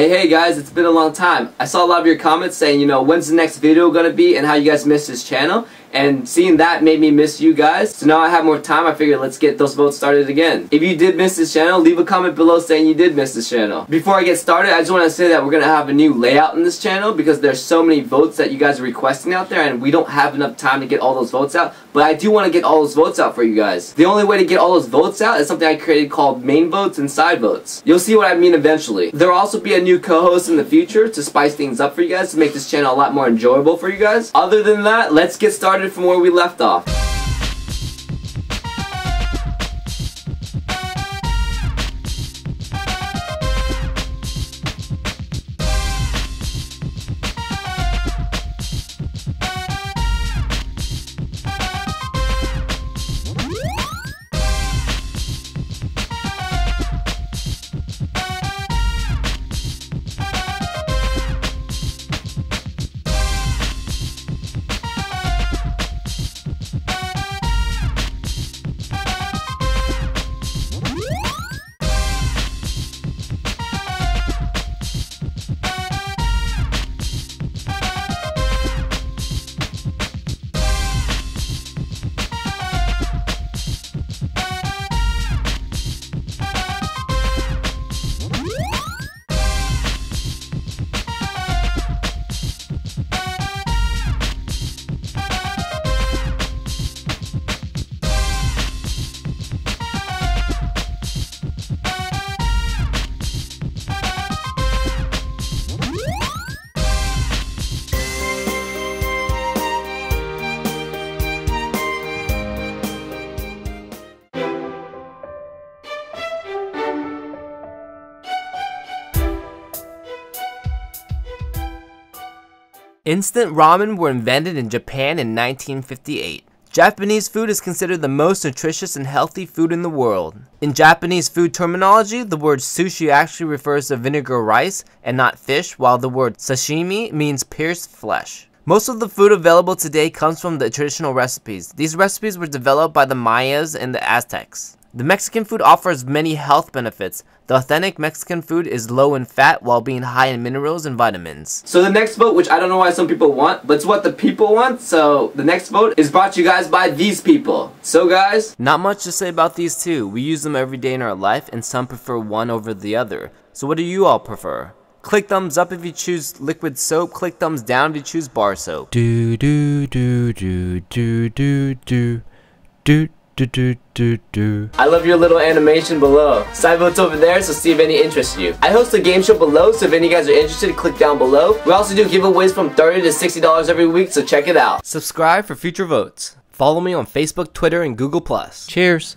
Hey, hey guys, it's been a long time. I saw a lot of your comments saying, you know, when's the next video gonna be and how you guys missed this channel and seeing that made me miss you guys. So now I have more time, I figured let's get those votes started again. If you did miss this channel, leave a comment below saying you did miss this channel. Before I get started, I just want to say that we're going to have a new layout in this channel because there's so many votes that you guys are requesting out there and we don't have enough time to get all those votes out, but I do want to get all those votes out for you guys. The only way to get all those votes out is something I created called main votes and side votes. You'll see what I mean eventually. There will also be a new co-host in the future to spice things up for you guys to make this channel a lot more enjoyable for you guys. Other than that, let's get started from where we left off. Instant ramen were invented in Japan in 1958. Japanese food is considered the most nutritious and healthy food in the world. In Japanese food terminology, the word sushi actually refers to vinegar rice and not fish, while the word sashimi means pierced flesh. Most of the food available today comes from the traditional recipes. These recipes were developed by the Mayas and the Aztecs. The Mexican food offers many health benefits. The authentic Mexican food is low in fat while being high in minerals and vitamins. So the next vote, which I don't know why some people want, but it's what the people want, so the next vote is brought to you guys by these people. So guys, not much to say about these two. We use them every day in our life and some prefer one over the other. So what do you all prefer? Click thumbs up if you choose liquid soap. Click thumbs down if you choose bar soap. Do do do do do do do do do, do, do, do. I love your little animation below. Side votes over there, so see if any interest you. I host a game show below, so if any guys are interested, click down below. We also do giveaways from 30 to $60 every week, so check it out. Subscribe for future votes. Follow me on Facebook, Twitter, and Google+. Cheers.